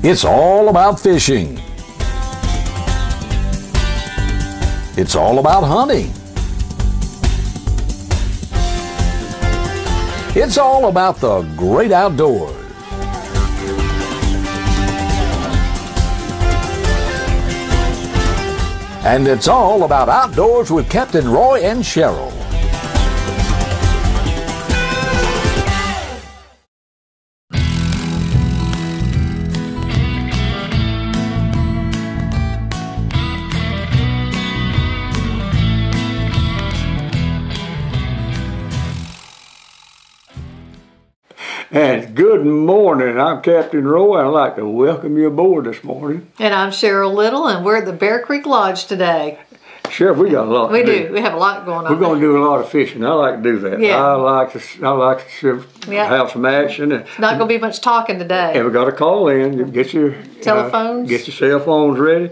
It's all about fishing. It's all about hunting. It's all about the great outdoors. And it's all about outdoors with Captain Roy and Cheryl. And good morning. I'm Captain Roy. I'd like to welcome you aboard this morning. And I'm Cheryl Little, and we're at the Bear Creek Lodge today. Sheriff, we got a lot. We to do. We have a lot going on. We're going to do a lot of fishing. I like to do that. Yeah. I like to. I like to Yeah. have some action. And, Not going to be much talking today. and we got a call in. Get your uh, Telephones. get your cell phones ready.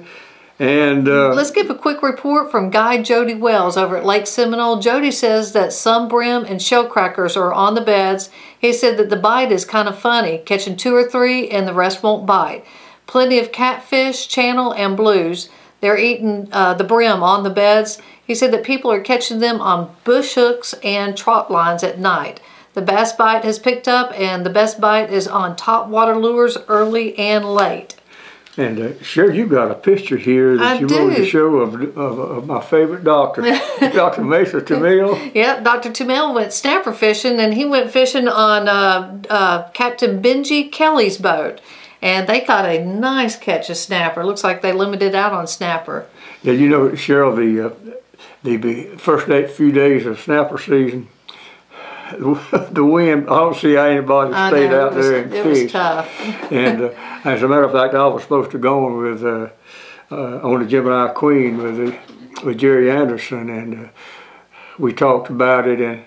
And uh, Let's give a quick report from Guide Jody Wells over at Lake Seminole. Jody says that some brim and shell crackers are on the beds. He said that the bite is kind of funny, catching two or three and the rest won't bite. Plenty of catfish, channel, and blues. They're eating uh, the brim on the beds. He said that people are catching them on bush hooks and trot lines at night. The bass bite has picked up, and the best bite is on top water lures early and late. And uh, Sheriff, you got a picture here that I you wanted to show of, of, of my favorite doctor, Dr. Mesa Tamil. Yep, Dr. Tumel went snapper fishing, and he went fishing on uh, uh, Captain Benji Kelly's boat, and they caught a nice catch of snapper. Looks like they limited out on snapper. Yeah, you know, Cheryl, the uh, the first eight few days of snapper season, the wind. I don't see how anybody stayed out was, there and it was tough. and uh, as a matter of fact, I was supposed to go on with uh, uh, on the Gemini Queen with the, with Jerry Anderson, and uh, we talked about it. And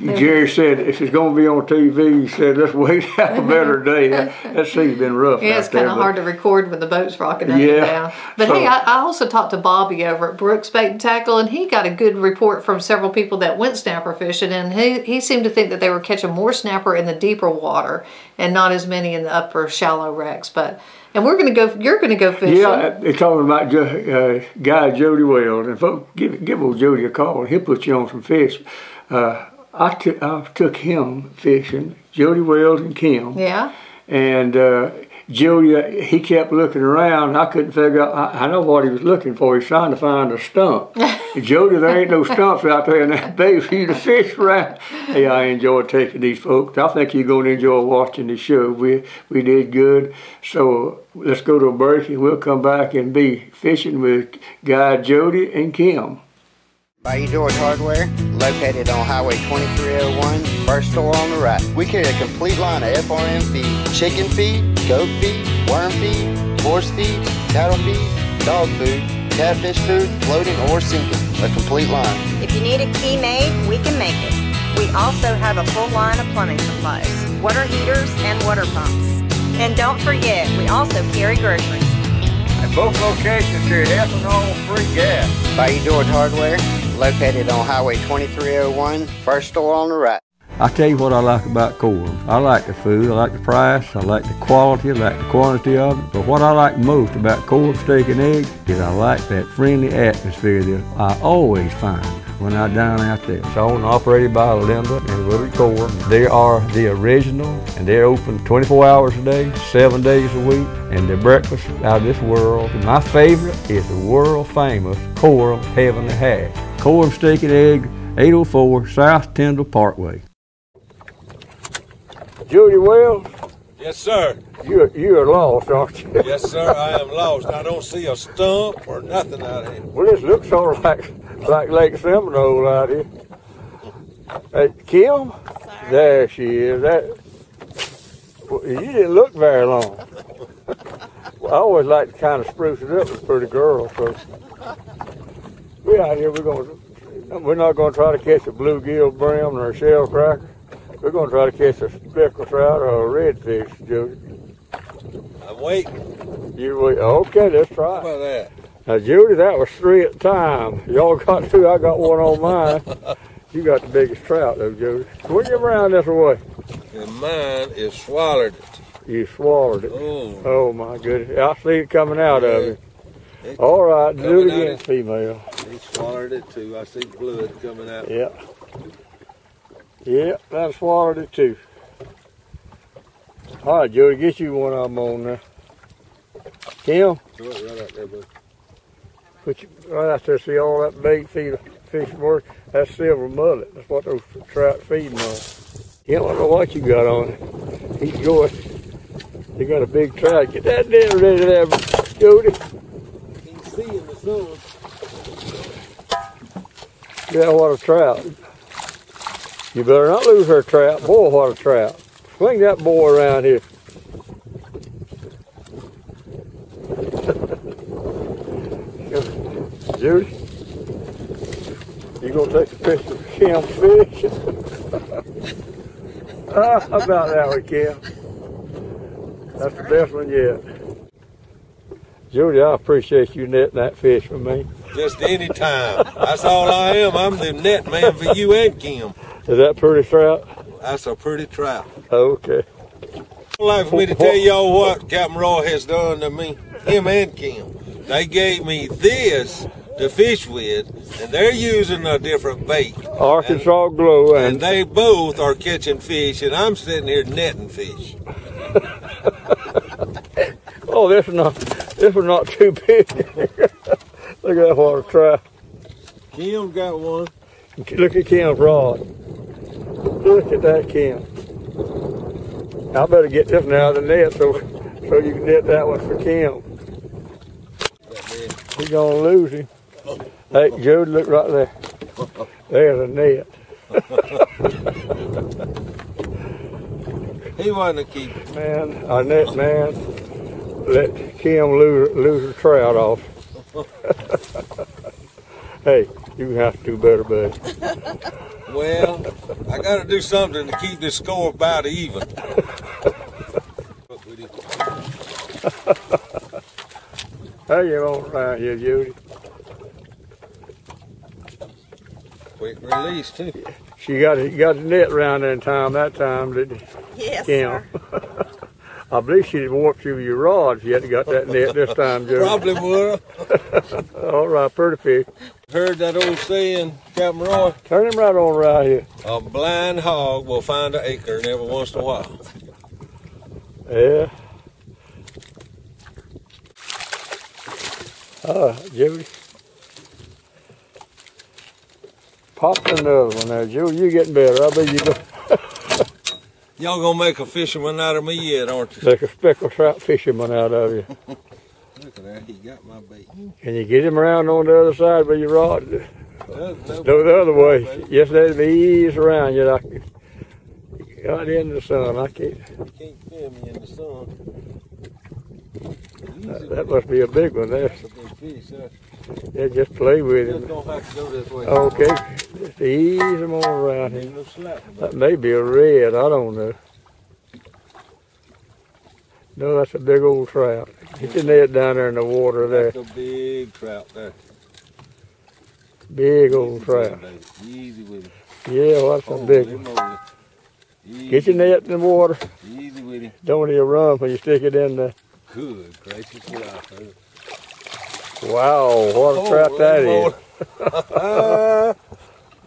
Jerry said, if it's going to be on TV, he said, let's wait out a better day. That, that sea's been rough. Yeah, it's kind of hard to record when the boat's rocking up Yeah, and down. But so- hey, I, I also talked to Bobby over at Brooks Bait and Tackle, and he got a good report from several people that went snapper fishing, and he, he seemed to think that they were catching more snapper in the deeper water and not as many in the upper shallow wrecks. But and we're gonna go. You're gonna go fishing. Yeah, they're talking about Jo- uh, guy Jody Wells, and folks, give give old Jody a call, he'll put you on some fish. Uh, I took I took him fishing, Jody Wells and Kim, Yeah. and uh, Jody uh, he kept looking around. I couldn't figure out. I, I know what he was looking for. He's trying to find a stump. Jody, there ain't no stumps out there in that bay for you to fish around. Hey, I enjoyed taking these folks. I think you're going to enjoy watching the show. We we did good. So let's go to a break and we'll come back and be fishing with Guy Jody and Kim. Bayou George Hardware, located on Highway 2301, first store on the right. We carry a complete line of FRM feed, chicken feed, goat feed, worm feed, horse feed, cattle feed, dog food, catfish food, floating or sinking. A complete line. If you need a key made, we can make it. We also have a full line of plumbing supplies, water heaters, and water pumps. And don't forget, we also carry groceries. At both locations carry ethanol-free gas. Bayou George Hardware, located on Highway 2301, first store on the right. I tell you what I like about Coram. I like the food, I like the price, I like the quality, I like the quantity of it. But what I like most about Coram Steak and Eggs is I like that friendly atmosphere that I always find when I dine out there. It's owned and operated by Linda and Woodard Coram. They are the original and they're open 24 hours a day, seven days a week, and their breakfast out of this world. And my favorite is the world famous Coram Heavenly Hash. Coram Steak and Egg, 804 South Tyndall Parkway. Julia Wells, Yes, sir. you're, you're lost, aren't you? Yes, sir. I am lost. I don't see a stump or nothing out here. Well, this looks sort of like, like Lake Seminole out here. Hey, Kim? Sorry. There she is. That, well, you didn't look very long. well, I always like to kind of spruce it up with pretty girls. So we out here, we're going to, we're not going to try to catch a bluegill brim or a shell cracker. We're going to try to catch a speckled trout or a redfish, Jody. I'm waiting. You wait. Okay, let's try. How about that? Now, Judy, that was three at a time. Y'all got two. I got one on mine. You got the biggest trout, though, Judy. Swing him around this way. And mine is swallowed. it. You swallowed it. Oh, Oh my goodness. I see it coming out of it. it- All right, do it again, female. he swallowed it too. I see blood coming out. Yeah. Yeah, that swallowed it too. All right, Jody, get you one of them on there. Kim, Throw it right out there, bud. put you right out there. See all that bait feed fish work? That's silver mullet. That's what those trout feeding on. You don't know what you got on it. He's going. You got a big trout. Get that net ready there, Jody. You can see in the sun. Yeah, what a trout. You better not lose her trap. Boy, what a trap. Swing that boy around here. Judy, you gonna take a picture of Kim fish? ah, about that one, Kim? That's the best one yet. Judy, I appreciate you netting that fish for me. Just any time. That's all I am. I'm the net man for you and Kim. Is that pretty trout? That's a pretty trout. Okay. like for me to tell y'all what Captain Roy has done to me, him and Kim. They gave me this to fish with, and they're using a different bait. Arkansas Glow And and they both are catching fish, and I'm sitting here netting fish. oh, this is not this is not too big. Look at that water trout. Kim got one. Look at Kim's rod. Look at that Kim. I better get this one out of the net so so you can net that one for Kim. He's gonna lose him. Hey, Jude, look right there. There's a net. He wasn't a keeper. Man, our net man let Kim lose, lose her trout off. hey, you have to do better, buddy. Well, I got to do something to keep this score about even. How you on around here, Judy? Quick release too. She got it, got the net round in time that time, didn't you, Yes, Kim? I believe she'd warped you with your rod if you hadn't got that net this time, Judy. Probably would. All right, pretty fish. Heard that old saying, Captain Roy? Turn him right on around here. A blind hog will find an acorn every once in a while. Yeah. Ah, Judy. Pop another one there, Judy. you're getting better. I bet you go Y'all gonna make a fisherman out of me yet, aren't you? make a speckled trout fisherman out of you. Look he got my bait. Can you get him around on the other side with your rod? No, no, No, the other way. Yes, that'd be easy around you. Like, got in the sun. I can't. You can't feel me in the sun. Easy, That must be a big one there. That's a big fish, huh? Yeah, just play with him. don't have to go this way. Okay, just ease him on around Ain't him. no. That may be a red. I don't know. No, that's a big old trout. Get your net down there in the water there. That's a big trout there. Big old with trout. Easy with him. Yeah, well, that's a big one. Get your net in the water. Easy with him. Don't need to run when you stick it in there. Good gracious life. Wow, what a trap that is. Ah.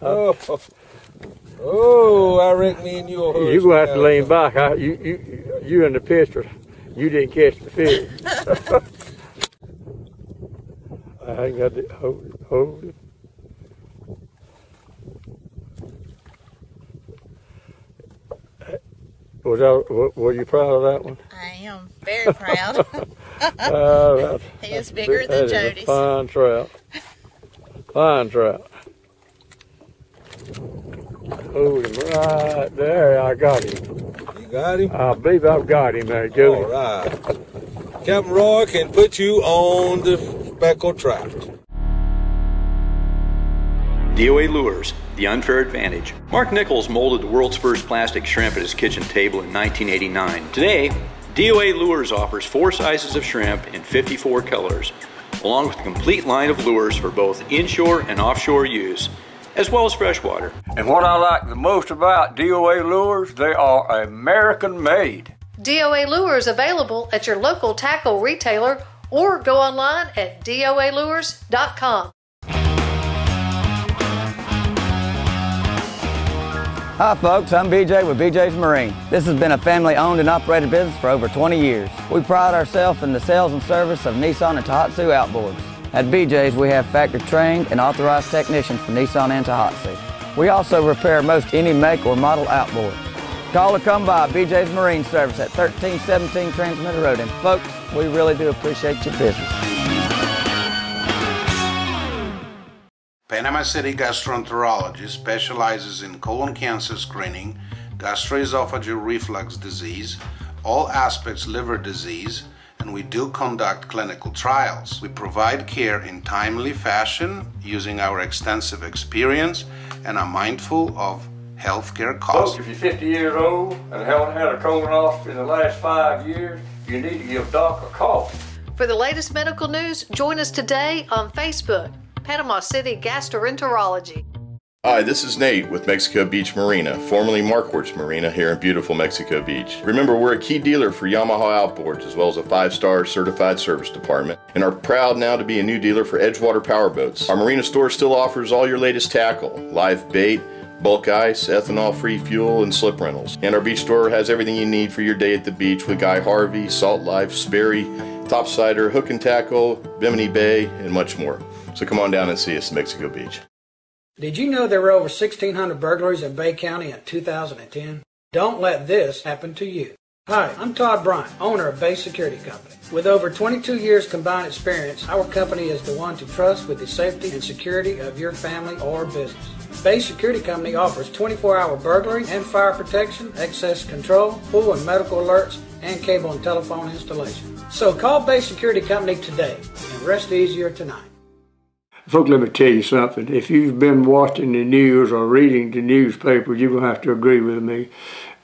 oh. oh, I reckon me and you will You're gonna have to lean back. I, you, you, you in the picture. You didn't catch the fish. I ain't got to hold it. Hold it. Was that, were you proud of that one? I am very proud. Uh, he is bigger big- than that is a Jody's. Fine trout. Fine trout. Hold him right there. I got him. You got him? I believe I've got him there, Jody. All right. Captain Roy can put you on the speckled trout. DOA Lures, the unfair advantage. Mark Nichols molded the world's first plastic shrimp at his kitchen table in 1989. Today, DOA Lures offers four sizes of shrimp in 54 colors, along with a complete line of lures for both inshore and offshore use, as well as freshwater. And what I like the most about DOA lures, they are American made. DOA Lures available at your local tackle retailer or go online at doalures.com. Hi folks, I'm BJ with BJ's Marine. This has been a family owned and operated business for over 20 years. We pride ourselves in the sales and service of Nissan and Tohatsu outboards. At BJ's we have factory trained and authorized technicians for Nissan and Tohatsu. We also repair most any make or model outboard. Call or come by BJ's Marine Service at 1317 Transmitter Road. And folks, we really do appreciate your business. Panama City Gastroenterology specializes in colon cancer screening, gastroesophageal reflux disease, all aspects liver disease, and we do conduct clinical trials. We provide care in timely fashion using our extensive experience and are mindful of healthcare costs. Folks, if you're 50 years old and haven't had a colonoscopy in the last five years, you need to give Doc a call. For the latest medical news, join us today on Facebook, Panama City Gastroenterology. Hi, this is Nate with Mexico Beach Marina, formerly Marquardt's Marina here in beautiful Mexico Beach. Remember, we're a key dealer for Yamaha outboards as well as a five star certified service department and are proud now to be a new dealer for Edgewater Powerboats. Our marina store still offers all your latest tackle, live bait, bulk ice, ethanol free fuel, and slip rentals. And our beach store has everything you need for your day at the beach with Guy Harvey, Salt Life, Sperry, Topsider, Hook and Tackle, Bimini Bay, and much more. So come on down and see us in Mexico Beach. Did you know there were over 1,600 burglaries in Bay County in 2010? Don't let this happen to you. Hi, I'm Todd Bryant, owner of Bay Security Company. With over 22 years combined experience, our company is the one to trust with the safety and security of your family or business. Bay Security Company offers 24-hour burglary and fire protection, access control, pool and medical alerts, and cable and telephone installation. So call Bay Security Company today and rest easier tonight. Folks, let me tell you something. If you've been watching the news or reading the newspapers, you're going to have to agree with me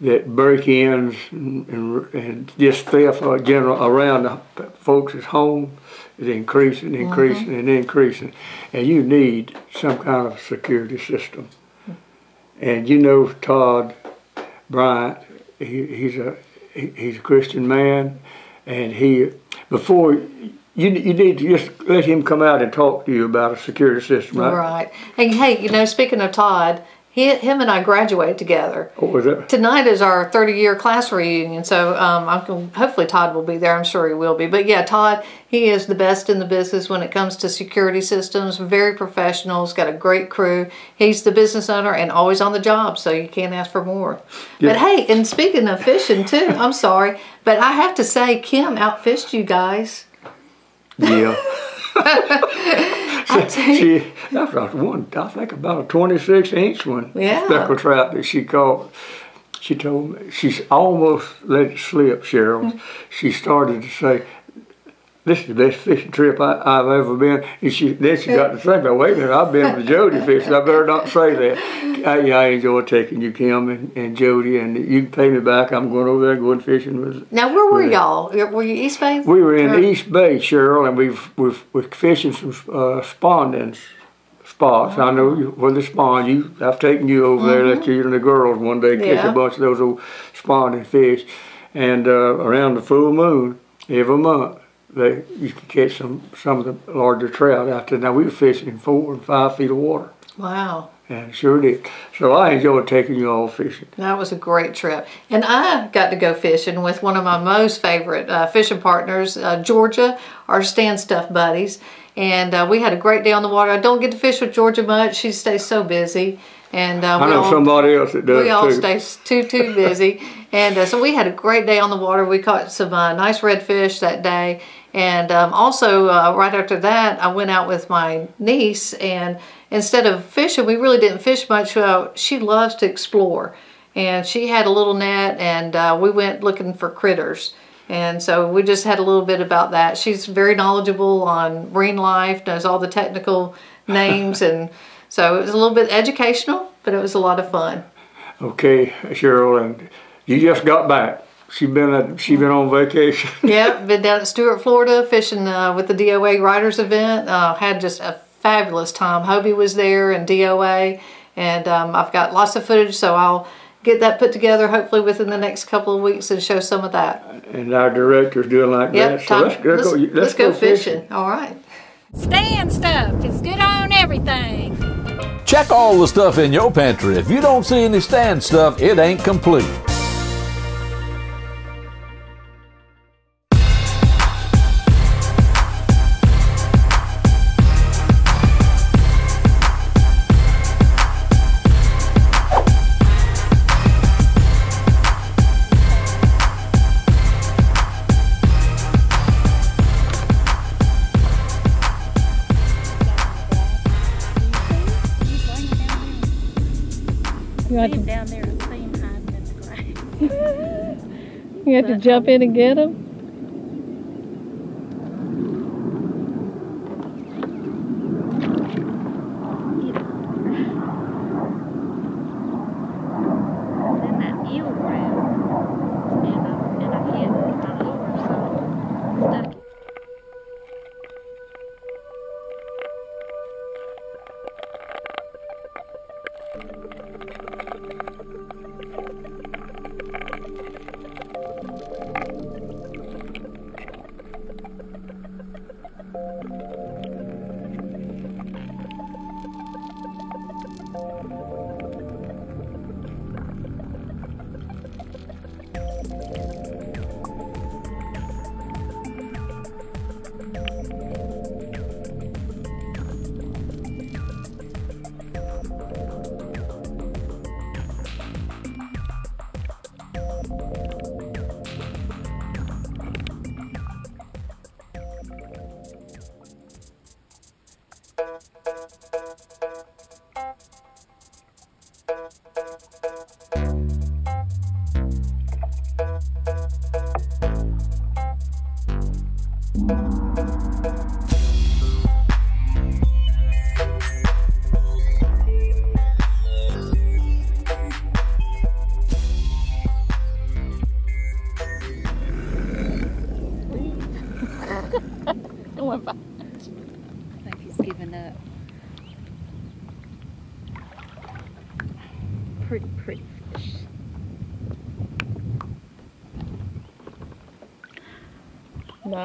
that break-ins and, and, and just theft or general around the folks' home is increasing, increasing, mm-hmm. and increasing. And you need some kind of security system. And you know Todd Bryant, he, he's a he, he's a Christian man, and he before you, you need to just let him come out and talk to you about a security system, right? Right. And hey, you know, speaking of Todd, he, him and I graduated together. What was that? Tonight is our 30 year class reunion, so um, I'm, hopefully Todd will be there. I'm sure he will be. But yeah, Todd, he is the best in the business when it comes to security systems. Very professional. He's got a great crew. He's the business owner and always on the job, so you can't ask for more. Yeah. But hey, and speaking of fishing too, I'm sorry, but I have to say, Kim outfished you guys. Yeah. she, that's one, I think about a 26 inch one. Yeah. Speckled trout that she caught. She told me, she's almost let it slip, Cheryl. Mm -hmm. She started to say, this is the best fishing trip I, have ever been. And she then she got to think, wait a minute, I've been with Jody fishing. I better not say that. I, yeah, I enjoy taking you, Kim and, and Jody, and you can pay me back. I'm going over there going fishing with. Now, where were y'all? Were you East Bay? We were in or? East Bay, Cheryl, and we've we've we're fishing some uh, spawning spots. Oh. I know you, where the spawn. You, I've taken you over mm -hmm. there, let mm-hmm. you and the girls one day catch yeah. a bunch of those old spawning fish, and uh, around the full moon every month they you can catch some some of the larger trout out there. Now we were fishing in four and five feet of water. Wow. And sure did. So I enjoyed taking you all fishing. That was a great trip. And I got to go fishing with one of my most favorite uh, fishing partners, uh, Georgia, our stand stuff buddies. And uh, we had a great day on the water. I don't get to fish with Georgia much. She stays so busy. And uh, I know all, somebody else that does We all too. stay too, too busy. and uh, so we had a great day on the water. We caught some uh, nice redfish that day. And um, also, uh, right after that, I went out with my niece, and instead of fishing, we really didn't fish much. Uh, she loves to explore, and she had a little net, and uh, we went looking for critters. And so we just had a little bit about that. She's very knowledgeable on marine life, knows all the technical names, and so it was a little bit educational, but it was a lot of fun. Okay, Cheryl, and you just got back. She been at, she been on vacation. yeah, been down at Stuart, Florida, fishing uh, with the DOA Riders event. Uh, had just a fabulous time. Hobie was there and DOA, and um, I've got lots of footage, so I'll get that put together hopefully within the next couple of weeks and show some of that. And our director's doing like Yep, that. So time- let's, go, let's, let's, let's go fishing. All right. Stand stuff. It's good on everything. Check all the stuff in your pantry. If you don't see any stand stuff, it ain't complete. To jump in and get them.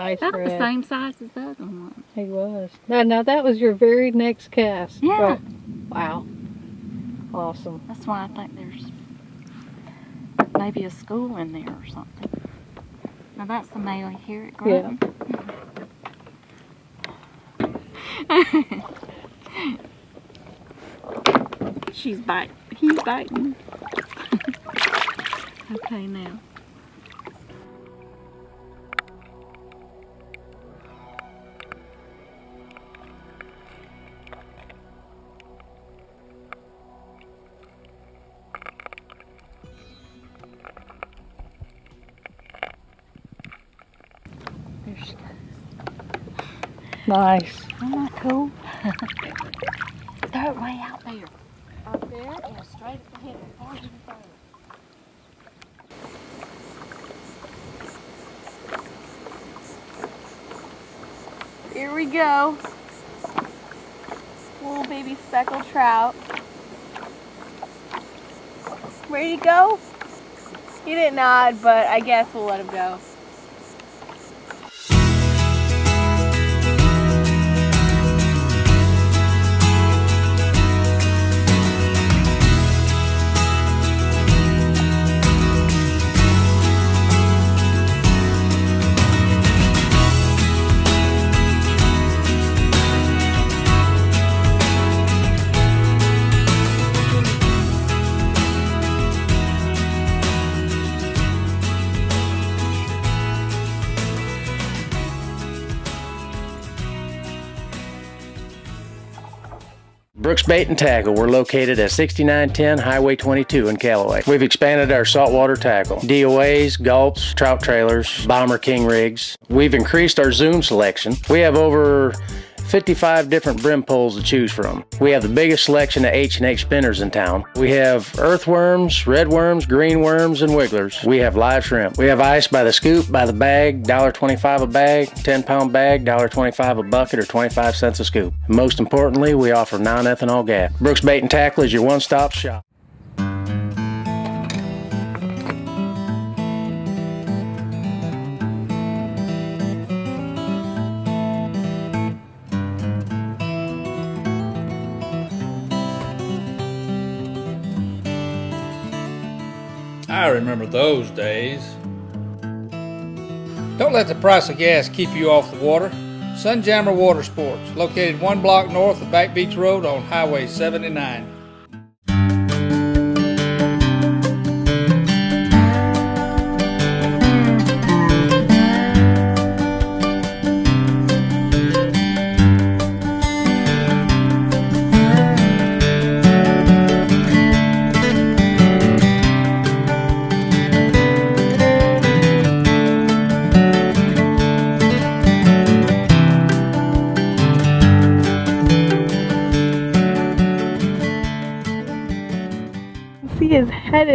Nice, About the same size as the other one. He was. Now, now that was your very next cast. Yeah. Right. Wow. Awesome. That's why I think there's maybe a school in there or something. Now that's the male here at Yeah. She's biting. He's biting. okay, now. Nice. Isn't that cool? Throw it way out there. Out there? Yeah, straight ahead. Here we go. Little baby speckled trout. Ready to go? He didn't nod, but I guess we'll let him go. Brooks Bait and Tackle. We're located at 6910 Highway 22 in Callaway. We've expanded our saltwater tackle, DOAs, gulps, trout trailers, bomber king rigs. We've increased our zoom selection. We have over 55 different brim poles to choose from. We have the biggest selection of H&H spinners in town. We have earthworms, red worms, green worms, and wigglers. We have live shrimp. We have ice by the scoop, by the bag, $1.25 a bag, 10 pound bag, $1.25 a bucket, or 25 cents a scoop. Most importantly, we offer non-ethanol gas. Brooks Bait and Tackle is your one-stop shop. I remember those days. Don't let the price of gas keep you off the water. Sunjammer Water Sports, located one block north of Back Beach Road on Highway 79.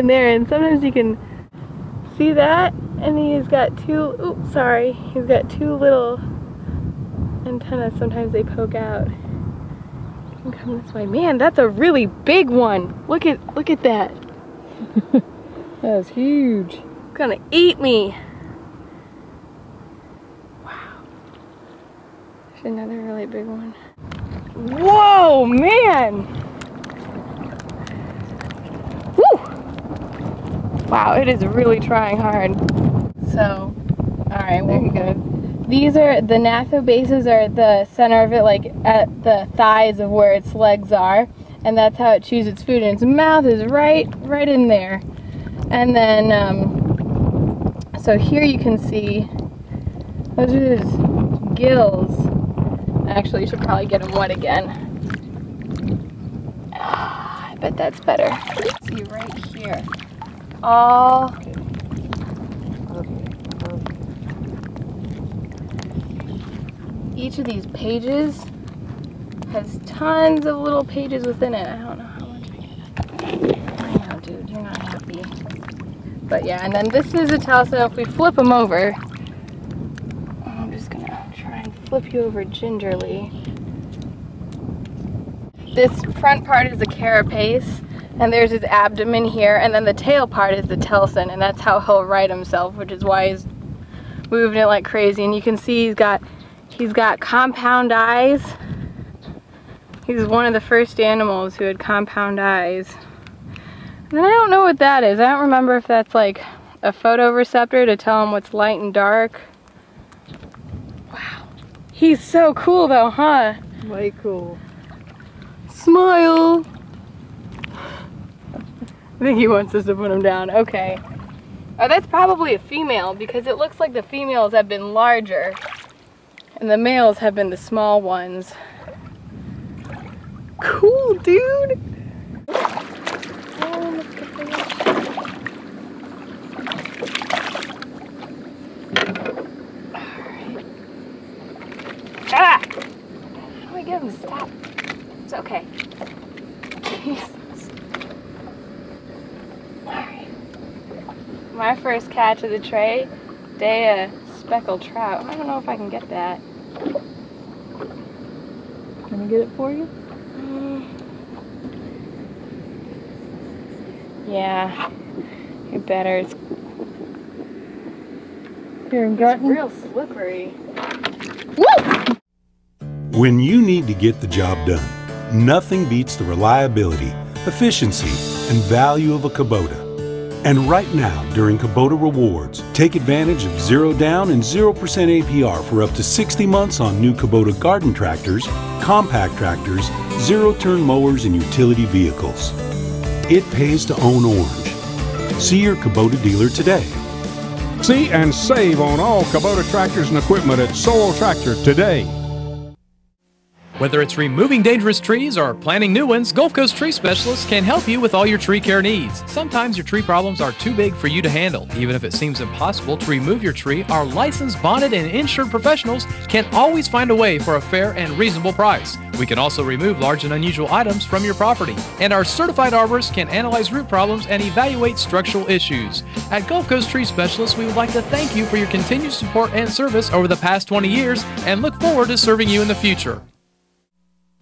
In there and sometimes you can see that and he's got two oops sorry he's got two little antennas. Sometimes they poke out. Can come this way. Man that's a really big one. Look at look at that. That's huge. it's gonna eat me. Wow. There's another really big one. Whoa man Wow, it is really trying hard. So, alright, there you go. These are, the gnathobases are at the center of it, like at the thighs of where its legs are. And that's how it chews its food. And its mouth is right, right in there. And then, um, so here you can see, those are his gills. Actually, you should probably get them wet again. Ah, I bet that's better. See right here all each of these pages has tons of little pages within it. I don't know how much I get. I know, dude, you're not happy. But yeah, and then this is a towel, so if we flip them over, I'm just gonna try and flip you over gingerly. This front part is a carapace, and there's his abdomen here, and then the tail part is the telson, and that's how he'll right himself, which is why he's moving it like crazy. And you can see he's got he's got compound eyes. He's one of the first animals who had compound eyes. And I don't know what that is. I don't remember if that's like a photoreceptor to tell him what's light and dark. Wow. He's so cool though, huh? Way cool. Smile. I think he wants us to put him down. Okay. Oh, that's probably a female because it looks like the females have been larger and the males have been the small ones. Cool, dude. Ah! How do I get him to stop? It's okay. Jesus. My first catch of the tray, day a speckled trout. I don't know if I can get that. Can I get it for you? Mm. Yeah. You better. It's Here in it's real slippery. When you need to get the job done, nothing beats the reliability, efficiency, and value of a Kubota. And right now, during Kubota Rewards, take advantage of zero down and 0% APR for up to 60 months on new Kubota garden tractors, compact tractors, zero turn mowers, and utility vehicles. It pays to own Orange. See your Kubota dealer today. See and save on all Kubota tractors and equipment at Sowell Tractor today. Whether it's removing dangerous trees or planting new ones, Gulf Coast Tree Specialists can help you with all your tree care needs. Sometimes your tree problems are too big for you to handle. Even if it seems impossible to remove your tree, our licensed, bonded, and insured professionals can always find a way for a fair and reasonable price. We can also remove large and unusual items from your property. And our certified arborists can analyze root problems and evaluate structural issues. At Gulf Coast Tree Specialists, we would like to thank you for your continued support and service over the past 20 years and look forward to serving you in the future.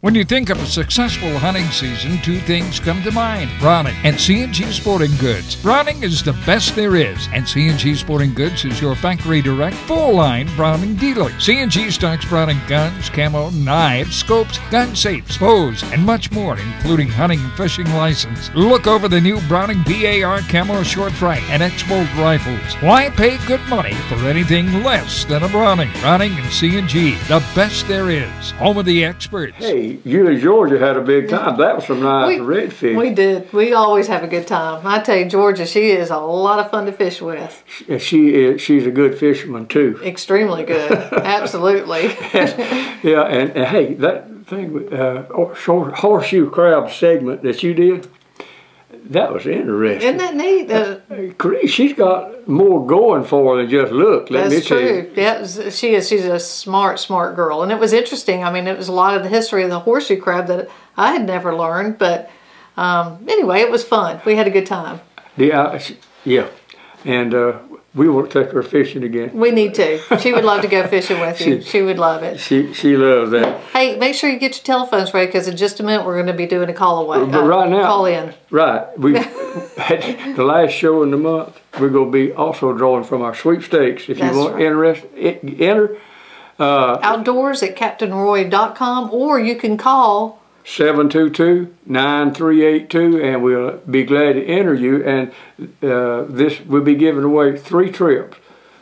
When you think of a successful hunting season, two things come to mind Browning and C&G Sporting Goods. Browning is the best there is, and C&G Sporting Goods is your factory direct, full line Browning dealer. C&G stocks Browning guns, camo, knives, scopes, gun safes, bows, and much more, including hunting and fishing license. Look over the new Browning BAR camo short frame and X-Bolt rifles. Why pay good money for anything less than a Browning? Browning and C&G, the best there is. Home of the experts. Hey, you and Georgia had a big time. That was some nice We- redfish. We did. We always have a good time. I tell you, Georgia, she is a lot of fun to fish with. And she is, she's a good fisherman too. Extremely good. Absolutely. Yeah, and, and hey, that thing, uh, horseshoe crab segment that you did, that was interesting. Isn't that neat? Uh, Cre- She's got more going for her than just look. Let me That's tell you. true. Yeah, she is. She's a smart, smart girl, and it was interesting. I mean, it was a lot of the history of the horseshoe crab that I had never learned. But um, anyway, it was fun. We had a good time. Yeah, I- yeah, and uh, we will take her fishing again. We need to. She would love to go fishing with you. She- She would love it. She she loves that. Hey, make sure you get your telephones ready because in just a minute we're going to be doing a call away. But uh, right now, call in. Right, we had the last show in the month. We're going to be also drawing from our sweepstakes. If That's you want right. interest, enter uh, Outdoors at CaptainRoy.com, or you can call 722-9382 and we'll be glad to enter you and uh, this we'll be giving away three trips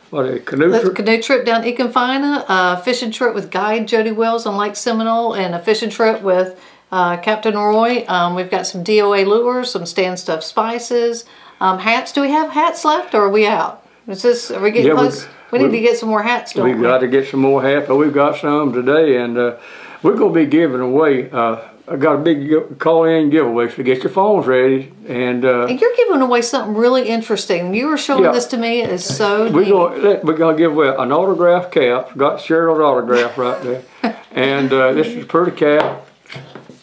what a canoe trip canoe trip down Econfina, a fishing trip with guide Jody Wells on Lake Seminole, and a fishing trip with uh, Captain Roy. Um, we've got some DOA lures, some stand stuff spices, um, hats. Do we have hats left, or are we out? Is this? Are we getting Yeah, we- close? We, need we- to get some more hats, don't we we? got to get some more hats but we've got some today and uh, we're going to be giving away uh, I got a big call-in giveaway so get your phones ready and uh, And you're giving away something really interesting. You were showing Yeah. this to me. It is so We're going we're gonna give away an autograph cap. Got Cheryl's autograph right there, and uh, this is a pretty cap.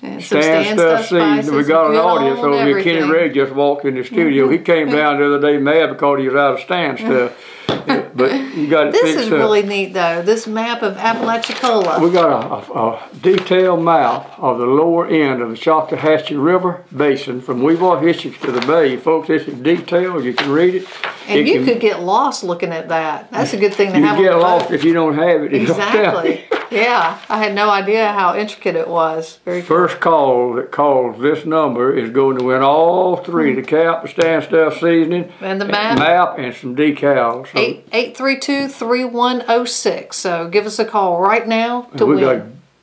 And some Stand stand stuff stuff season. We got an audience over here. Kenny. Ray just walked in the studio. He came down the other day mad because he was out of stand stuff. but you got it This is up. really neat, though. This map of Apalachicola. We got a, a, a detailed map of the lower end of the Choctawhatchee River Basin from Weaver Hitchings to the bay. Folks, this is detailed. You can read it. And It you can- could get lost looking at that. That's a good thing to have. you have. get lost if you don't have it. You don't tell me. Exactly. yeah, I had no idea how intricate it was. Very cool. First call that calls this number is going to win all three: the cap, the stand stuff seasoning, And the map. map, and some decals. So Eight eight three two three one zero six. So give us a call right now to we win. got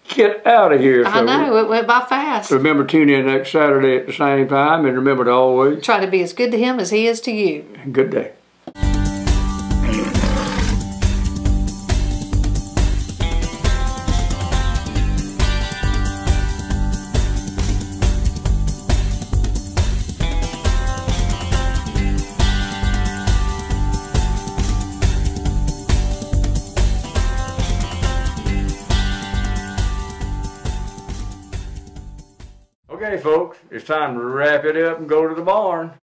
to get out of here. I so know it went by fast. Remember, tune in next Saturday at the same time, and remember to always Try to be as good to him as he is to you. good day. It's time to wrap it up and go to the barn.